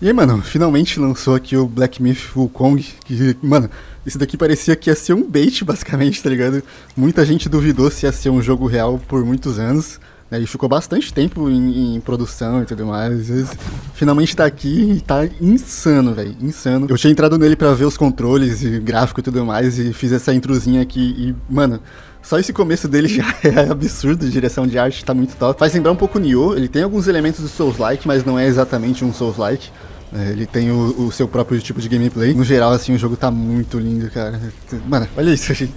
E aí, mano, finalmente lançou aqui o Black Myth Wukong, que, mano, esse daqui parecia que ia ser um bait, basicamente, tá ligado? Muita gente duvidou se ia ser um jogo real por muitos anos, né? E ficou bastante tempo em, em produção e tudo mais. Finalmente tá aqui e tá insano, velho, insano. Eu tinha entrado nele para ver os controles e gráfico e tudo mais, e fiz essa intrusinha aqui e, mano... Só esse começo dele já é absurdo, direção de arte tá muito top. Faz lembrar um pouco o Nioh, ele tem alguns elementos do Souls-like, mas não é exatamente um Souls-like. É, ele tem o, o, seu próprio tipo de gameplay. No geral, assim, o jogo tá muito lindo, cara. Mano, olha isso, gente.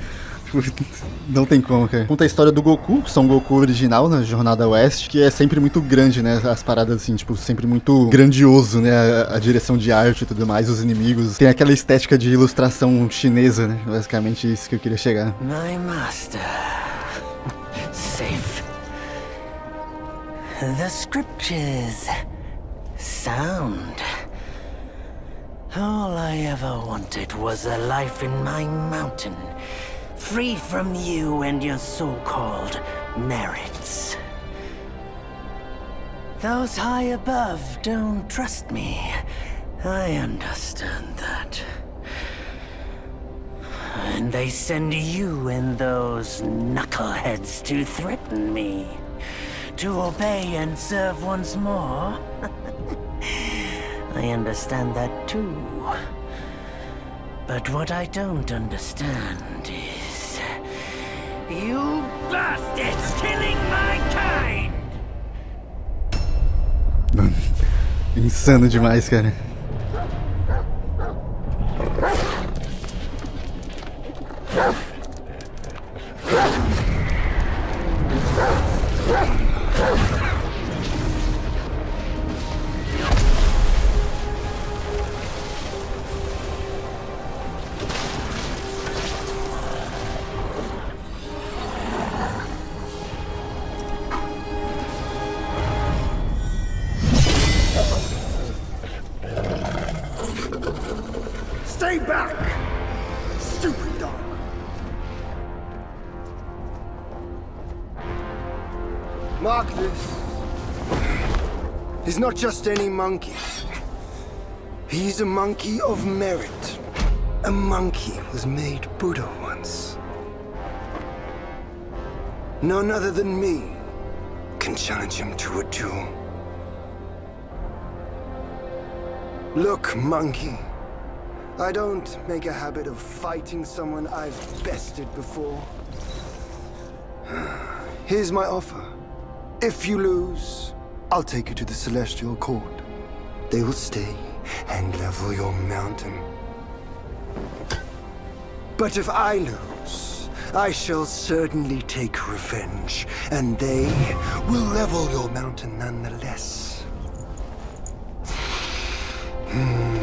Não tem como, cara. Conta a história do Goku, São Goku original na Jornada Oeste, que é sempre muito grande, né? As paradas, assim, tipo, sempre muito grandioso, né? A, a, direção de arte e tudo mais, os inimigos. Tem aquela estética de ilustração chinesa, né? Basicamente isso que eu queria chegar. My master. Safe. The scriptures. Sound. All I ever wanted was a life in my mountain, free from you and your so-called merits. Those high above don't trust me. I understand that. And they send you and those knuckleheads to threaten me. To obey and serve once more? I understand that too. But what I don't understand is... You bastards killing my kind! Insano demais, cara. not just any monkey. He's a monkey of merit. A monkey was made Buddha once. None other than me can challenge him to a duel. Look, monkey. I don't make a habit of fighting someone I've bested before. Here's my offer. If you lose, I'll take you to the Celestial Court. They will stay and level your mountain. But if I lose, I shall certainly take revenge, and they will level your mountain nonetheless. Hmm.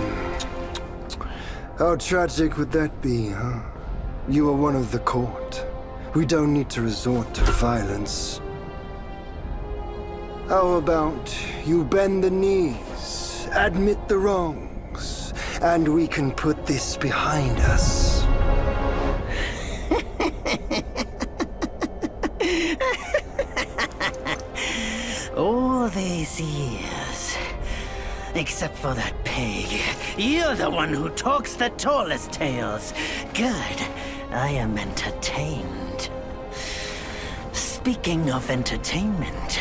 How tragic would that be, huh? You are one of the court. We don't need to resort to violence. How about you bend the knees, admit the wrongs, and we can put this behind us? All these years, except for that pig, you're the one who talks the tallest tales. Good, I am entertained. Speaking of entertainment,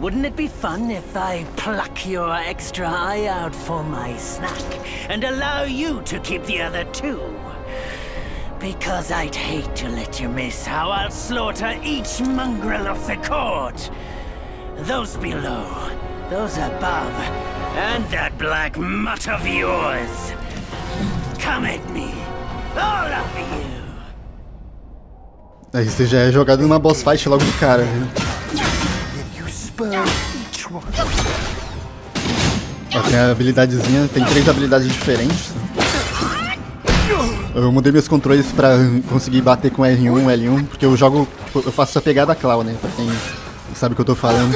wouldn't it be fun if I pluck your extra eye out for my snack and allow you to keep the other two? Because I'd hate to let you miss how I'll slaughter each mongrel of the court. Those below, those above, and that black mutt of yours. Come at me, all of you. Você já é jogado boss fight logo de cara? Tem a habilidadezinha, tem três habilidades diferentes. Eu mudei meus controles pra conseguir bater com R1, L1, porque eu jogo, eu faço essa pegada claw, né, pra quem sabe o que eu tô falando.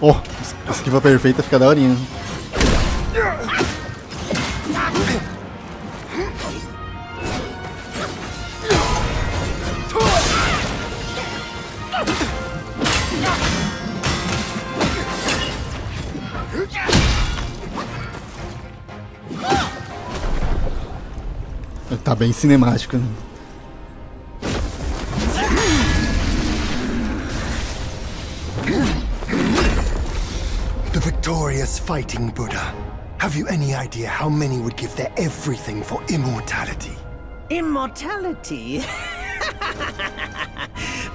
Oh, esquiva perfeita fica daorinha. Bem cinemático, né? The victorious fighting Buddha. Have you any idea how many would give their everything for immortality? Immortality?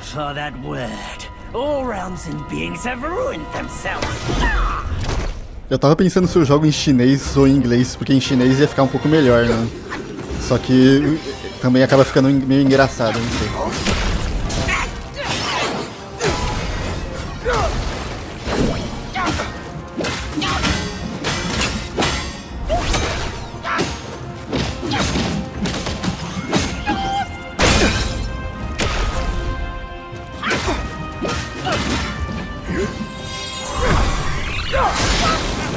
For that word, all realms and beings have ruined themselves. Eu tava pensando se eu jogo em chinês ou em inglês, porque em chinês ia ficar um pouco melhor, né? Só que também acaba ficando meio engraçado, não sei.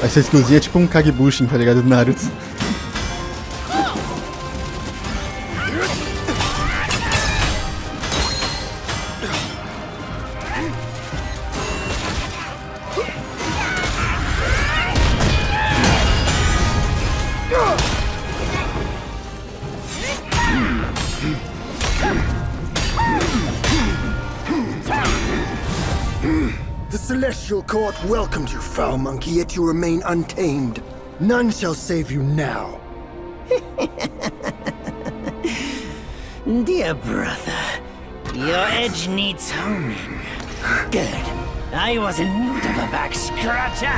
Essa skillzinha é tipo um Kagebushin, tá ligado? Do Naruto. Yet you remain untamed. None shall save you now. Dear brother, your edge needs homing. Good. I was in need of a back scratcher.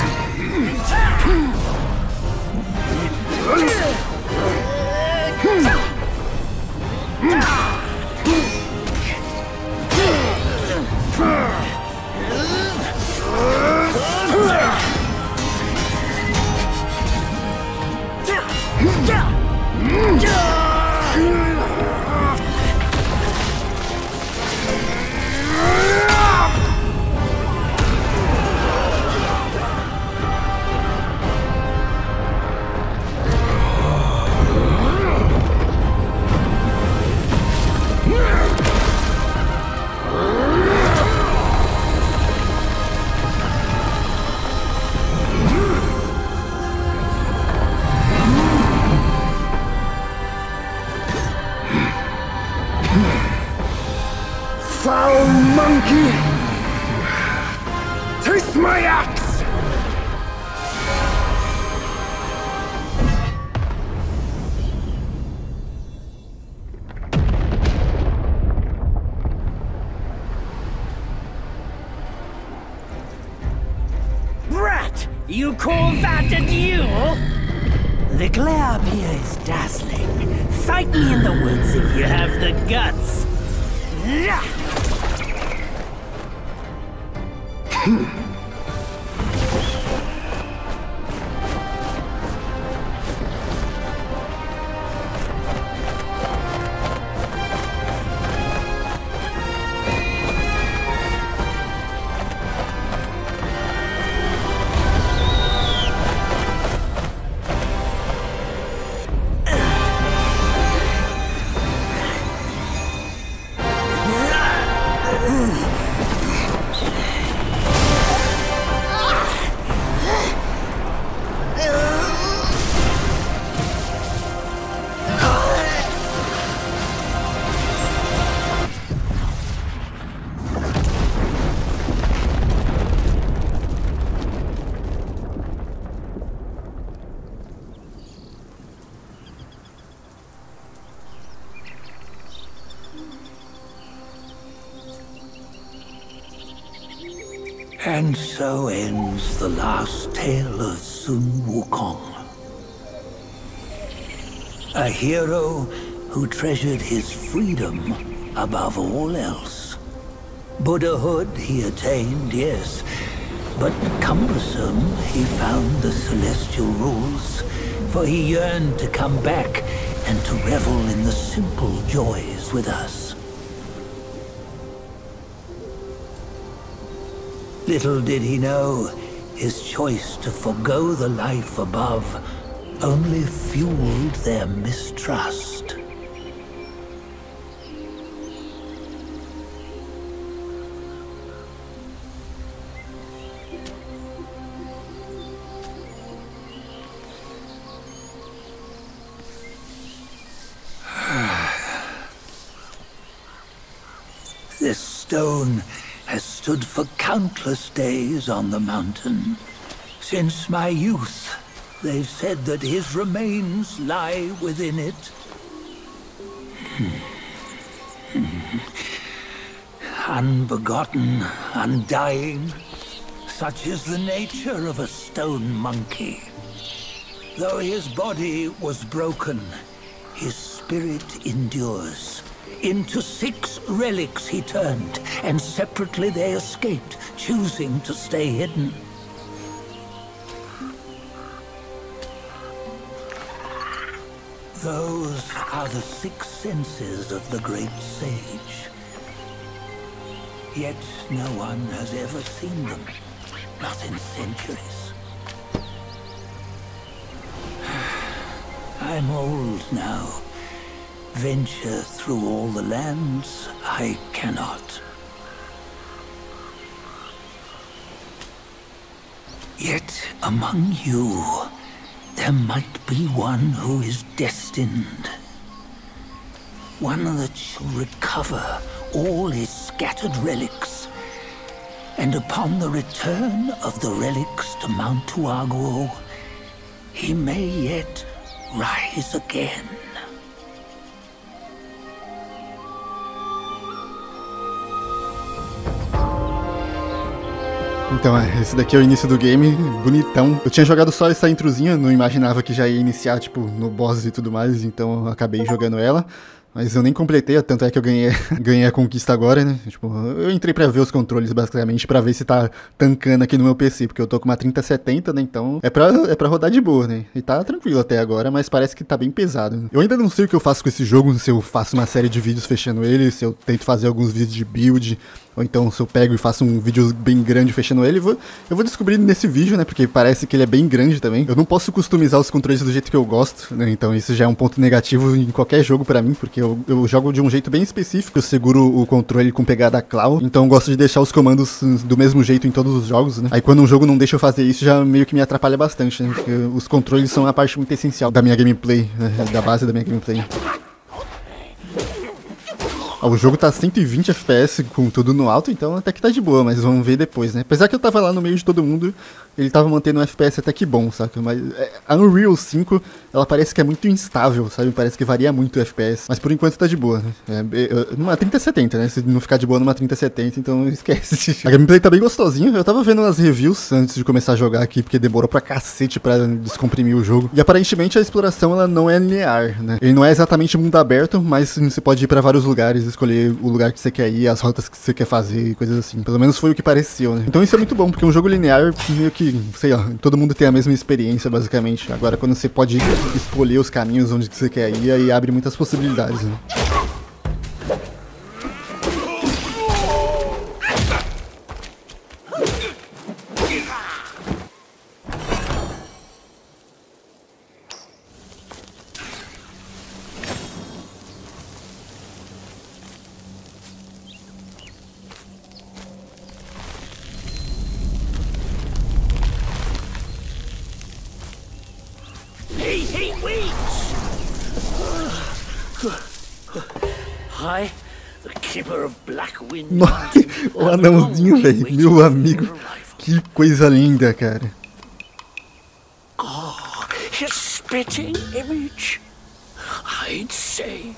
monkey! Taste my axe! Rat! You call that a duel? The glare up here is dazzling. Fight me in the woods if you Hmm. And so ends the last tale of Sun Wukong. A hero who treasured his freedom above all else. Buddhahood he attained, yes, but cumbersome he found the celestial rules, for he yearned to come back and to revel in the simple joys with us. Little did he know, his choice to forego the life above only fueled their mistrust. Stood for countless days on the mountain. Since my youth, they've said that his remains lie within it. Hmm. Unbegotten, undying, such is the nature of a stone monkey. Though his body was broken, his spirit endures. Into six relics he turned, and separately they escaped, choosing to stay hidden. Those are the six senses of the great sage. Yet no one has ever seen them, not in centuries. I'm old now. Venture through all the lands I cannot. Yet among you, there might be one who is destined. One that shall recover all his scattered relics. And upon the return of the relics to Mount Tuaguo, he may yet rise again. Então, é, esse daqui é o início do game, bonitão. Eu tinha jogado só essa introzinha, não imaginava que já ia iniciar, tipo, no boss e tudo mais, então eu acabei jogando ela. Mas eu nem completei, tanto é que eu ganhei, ganhei a conquista agora, né? Tipo, eu entrei pra ver os controles, basicamente, pra ver se tá tancando aqui no meu PC, porque eu tô com uma 3070, né? Então é pra, é pra rodar de boa, né? E tá tranquilo até agora, mas parece que tá bem pesado. Eu ainda não sei o que eu faço com esse jogo, se eu faço uma série de vídeos fechando ele, se eu tento fazer alguns vídeos de build, ou então se eu pego e faço um vídeo bem grande fechando ele, eu vou, eu vou descobrir nesse vídeo, né? Porque parece que ele é bem grande também. Eu não posso customizar os controles do jeito que eu gosto, né? Então isso já é um ponto negativo em qualquer jogo pra mim, porque eu, eu jogo de um jeito bem específico. Eu seguro o controle com pegada claw, então eu gosto de deixar os comandos do mesmo jeito em todos os jogos, né? Aí quando um jogo não deixa eu fazer isso, já meio que me atrapalha bastante, né? Porque os controles são a parte muito essencial da minha gameplay, né? da base da minha gameplay. O jogo tá 120 FPS com tudo no alto, então até que tá de boa, mas vamos ver depois, né? Apesar que eu tava lá no meio de todo mundo, ele tava mantendo um FPS até que bom, saca? Mas é, a Unreal 5, ela parece que é muito instável, sabe? Parece que varia muito o FPS, mas por enquanto tá de boa, né? É, numa 3070, né? Se não ficar de boa numa 3070, então esquece. A gameplay tá bem gostosinha, eu tava vendo as reviews antes de começar a jogar aqui, porque demorou pra cacete pra descomprimir o jogo. E aparentemente a exploração, ela não é linear, né? Ele não é exatamente mundo aberto, mas você pode ir pra vários lugares, escolher o lugar que você quer ir, as rotas que você quer fazer coisas assim. Pelo menos foi o que pareceu, né? Então isso é muito bom, porque um jogo linear meio que, sei lá, todo mundo tem a mesma experiência, basicamente. Agora, quando você pode escolher os caminhos onde você quer ir, aí abre muitas possibilidades, né? Anãozinho, velho, meu amigo. Que coisa linda, cara. His spitting image, I'd say.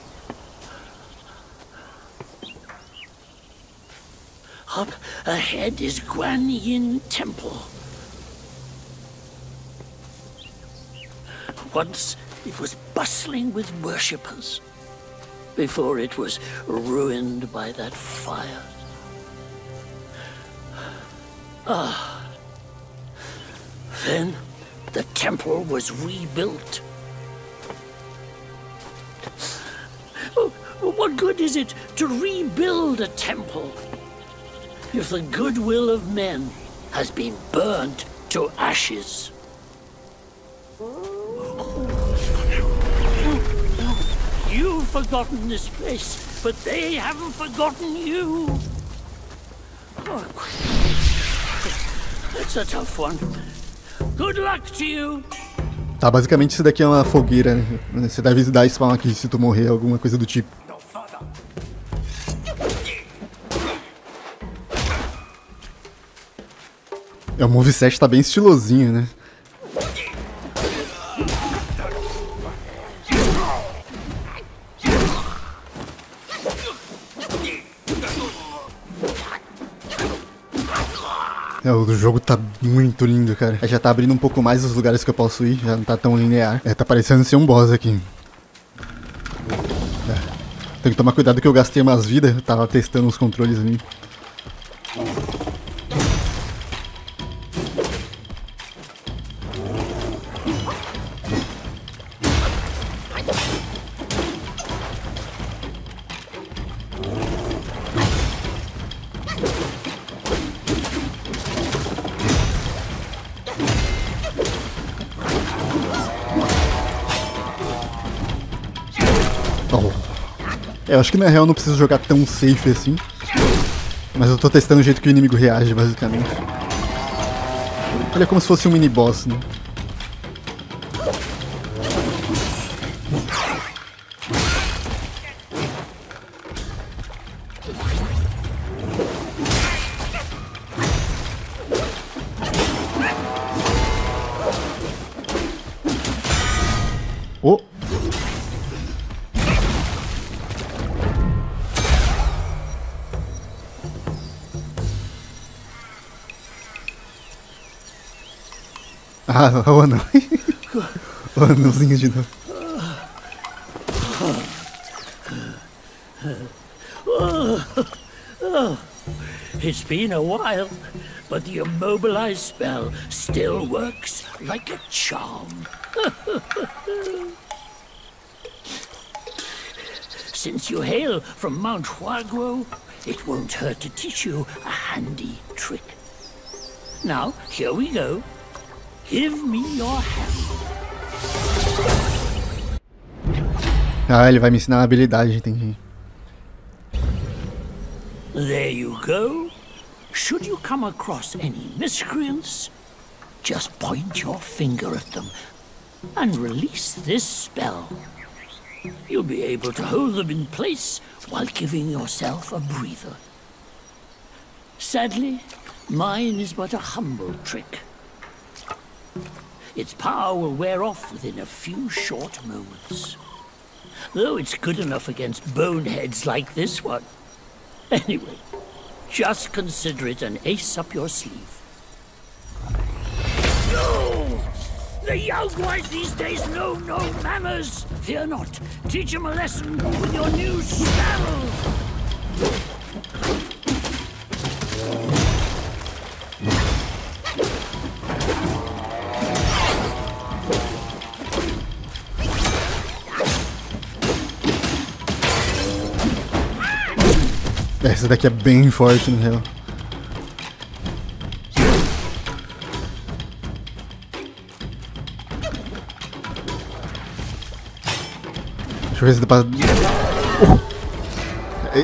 Up ahead is Guan Yin Temple. Once it was bustling with worshippers, before it was ruined by that fire. Ah. Then the temple was rebuilt. Oh, what good is it to rebuild a temple if the goodwill of men has been burned to ashes? You've forgotten this place, but they haven't forgotten you. Oh. Tá, basicamente isso daqui é uma fogueira, né? Você deve dar spawn aqui se tu morrer, alguma coisa do tipo. É, o moveset tá bem estilosinho, né? O jogo tá muito lindo, cara. Já tá abrindo um pouco mais os lugares que eu posso ir, já não tá tão linear. É, tá parecendo ser um boss aqui. É. Tem que tomar cuidado que eu gastei umas vidas, tava testando os controles ali. Eu acho que na real não preciso jogar tão safe assim. Mas eu tô testando o jeito que o inimigo reage, basicamente. Ele é como se fosse um mini boss, né? Ah. It's been a while, but the immobilized spell still works like a charm. Since you hail from Mount Huaguo, it won't hurt to teach you a handy trick. Now, here we go. Give me your hand. Ah, ele vai me ensinar uma habilidade, entendi. There you go. Should you come across any miscreants, just point your finger at them and release this spell. You'll be able to hold them in place while giving yourself a breather. Sadly, mine is but a humble trick. Its power will wear off within a few short moments. Though it's good enough against boneheads like this one. Anyway, just consider it an ace up your sleeve. No! The young ones these days know no manners! Fear not. Teach them a lesson with your new spell! Essa daqui é bem forte, no real. Deixa eu ver se dá pra... Oh!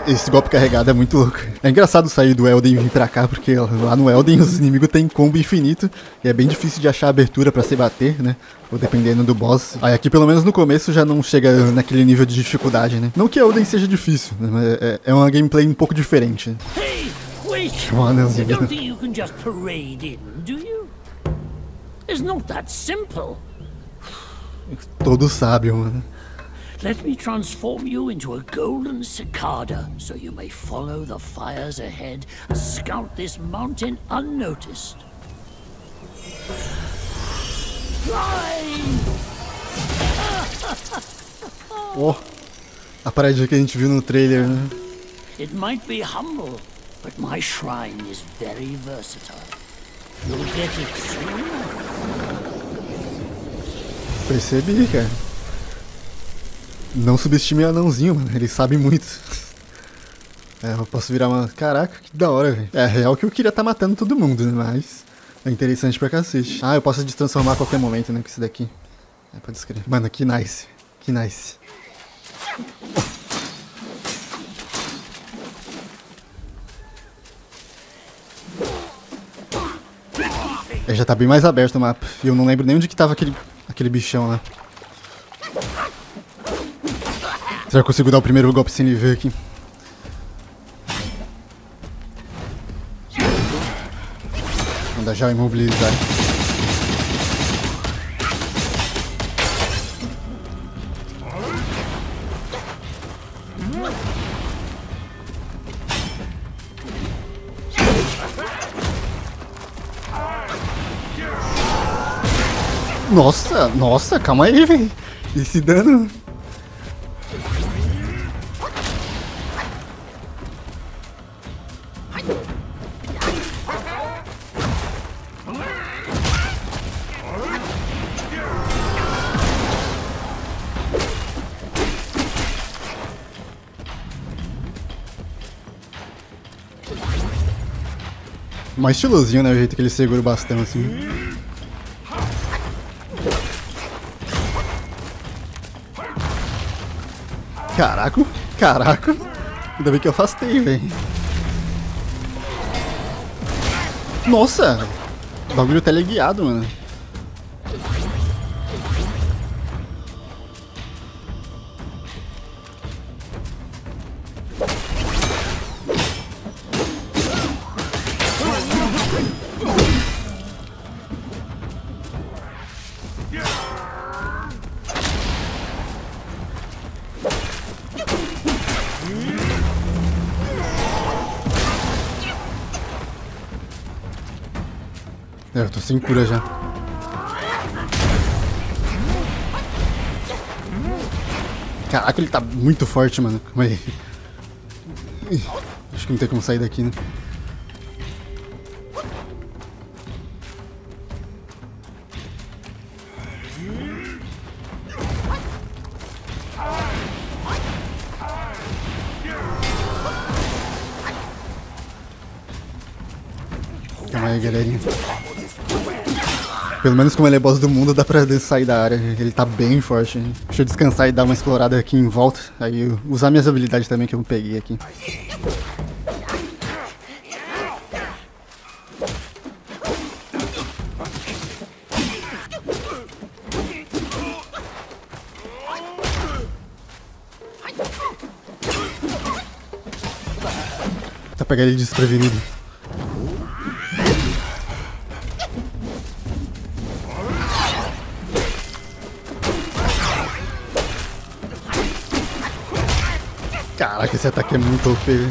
Esse golpe carregado é muito louco. É engraçado sair do Elden e vir pra cá, porque lá no Elden os inimigos têm combo infinito e é bem difícil de achar abertura pra se bater, né? Ou dependendo do boss. Aí aqui, pelo menos no começo, já não chega naquele nível de dificuldade, né? Não que Elden seja difícil, né? mas é, é uma gameplay um pouco diferente. Hey, wait! Mano, You don't think you can just parade in, do you? It's not that simple. Todo sábio, mano. Let me transform you into a golden cicada so you may follow the fires ahead and scout this mountain unnoticed. Fly! Oh, a parede que a gente viu no trailer, né? It might be humble, but my shrine is very versatile. You'll get it soon. Percebi, cara. Não subestime o anãozinho, mano. Ele sabe muito. É, eu posso virar uma. Caraca, que da hora, velho. É real que eu queria estar tá matando todo mundo, né? Mas. É interessante pra cacete. Ah, eu posso destransformar a qualquer momento, né? Com isso daqui. É, pode escrever. Mano, que nice. Que nice. É, já tá bem mais aberto o mapa. E eu não lembro nem onde que tava aquele, aquele bichão lá. Né? Será que eu consigo dar o primeiro golpe sem ele ver aqui? Mandar já imobilizar. Nossa, nossa, calma aí, velho. Esse dano. Mais estilosinho, né? O jeito que ele segura o bastão assim. Caraca, caraca. Ainda bem que eu afastei, velho. Nossa! O bagulho teleguiado, mano. Sem cura já. Caraca, ele tá muito forte, mano. Calma aí. Acho que não tem como sair daqui, né? Pelo menos como ele é boss do mundo, dá pra sair da área. Ele tá bem forte. Deixa eu descansar e dar uma explorada aqui em volta. Aí usar minhas habilidades também que eu peguei aqui. Tá pegar ele desprevenido. Caraca, esse ataque é muito OP.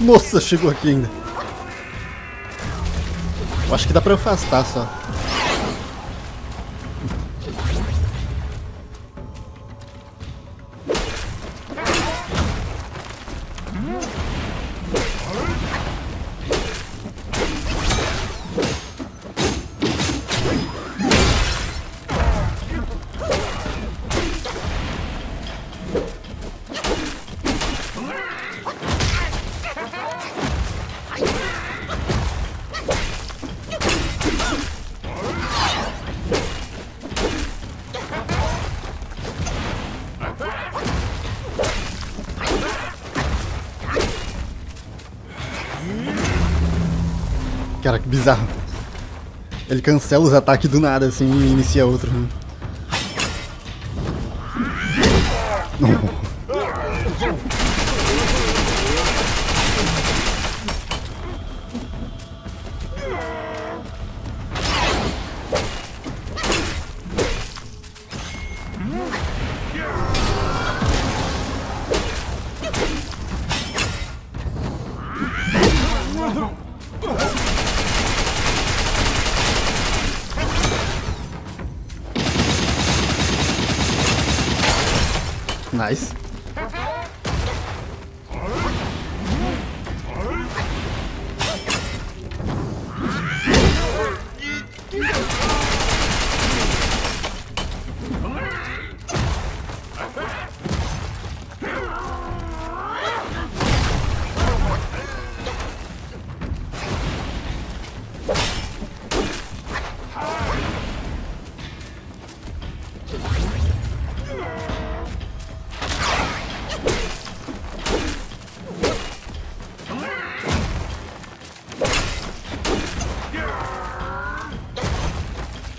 Nossa, chegou aqui ainda. Eu acho que dá pra eu afastar só. Cancela os ataques do nada, assim, e inicia outro. Não. Nice.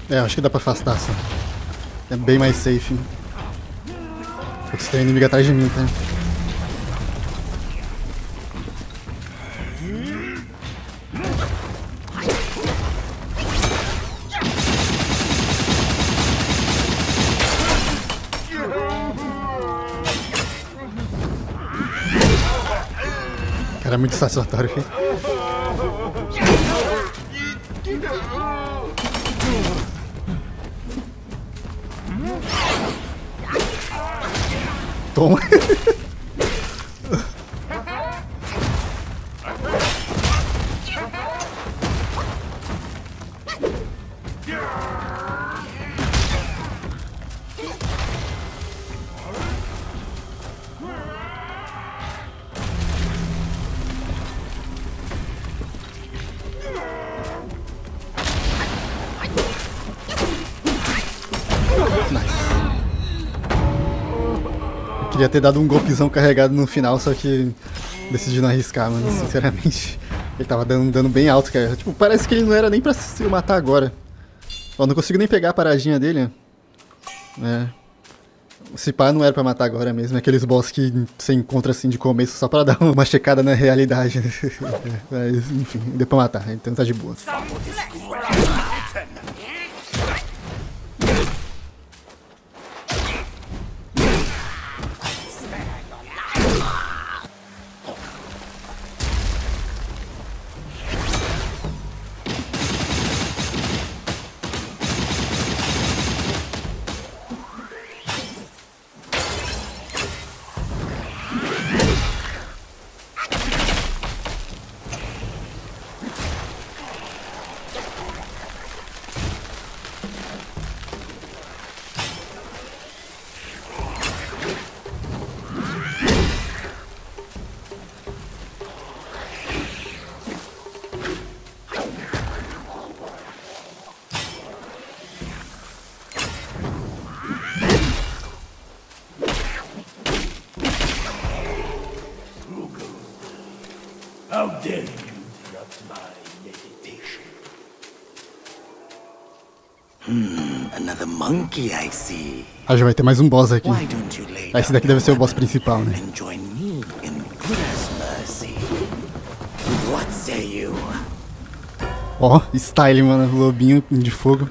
É, acho que dá pra afastar só. É bem mais safe. Putz, tem inimigo atrás de mim, tá? Cara, é muito satisfatório, filho. tốn. Queria ter dado um golpezão carregado no final, só que decidi não arriscar, mano, sinceramente. Ele tava dando, dando bem alto, cara. Tipo, parece que ele não era nem pra se matar agora. Ó, não consigo nem pegar a paradinha dele. É. Se pá, não era pra matar agora mesmo. É aqueles boss que você encontra assim de começo só pra dar uma checada na realidade. Mas, enfim, deu pra matar, então tá de boa. Ah, já vai ter mais um boss aqui. Ah, esse daqui deve ser o boss principal, né? Ó, style, mano. Lobinho de fogo.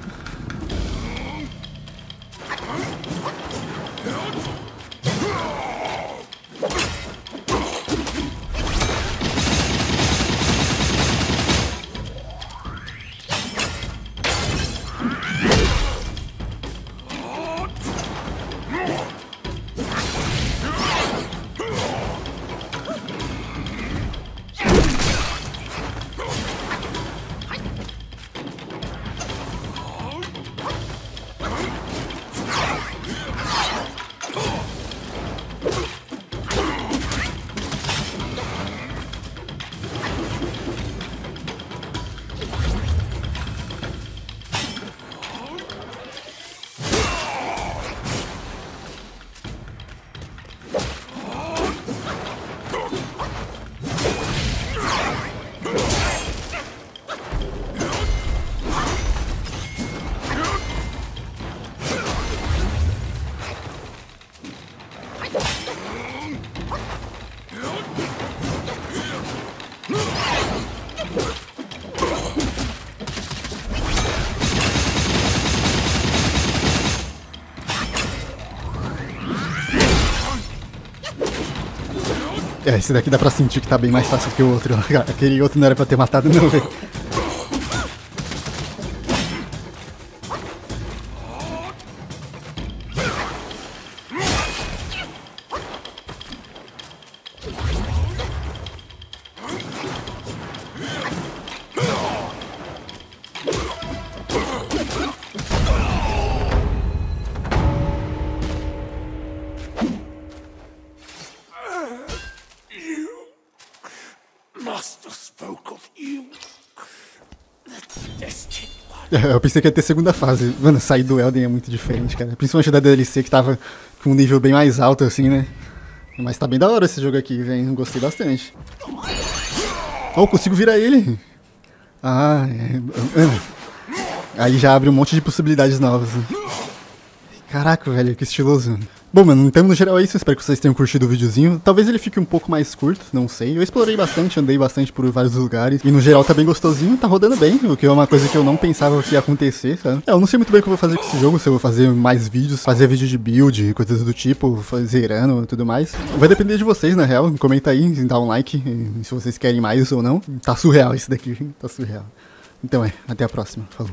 Esse daqui dá pra sentir que tá bem mais fácil que o outro. Aquele outro não era pra ter matado, não, velho. É, Eu pensei que ia ter segunda fase. Mano, sair do Elden é muito diferente, cara. Principalmente da DLC que tava com um nível bem mais alto, assim, né? Mas tá bem da hora esse jogo aqui, velho. Gostei bastante. Oh, consigo virar ele. Ah, é... Aí já abre um monte de possibilidades novas. Né? Caraca, velho, que estiloso. Bom, mano, então no geral é isso. Espero que vocês tenham curtido o videozinho. Talvez ele fique um pouco mais curto, não sei. Eu explorei bastante, andei bastante por vários lugares. E no geral tá bem gostosinho, tá rodando bem. O que é uma coisa que eu não pensava que ia acontecer, sabe? É, eu não sei muito bem o que eu vou fazer com esse jogo. Se eu vou fazer mais vídeos, fazer vídeo de build, coisas do tipo, zerando e tudo mais. Vai depender de vocês, na real. Comenta aí, dá um like se vocês querem mais ou não. Tá surreal isso daqui, tá surreal. Então é, até a próxima. Falou.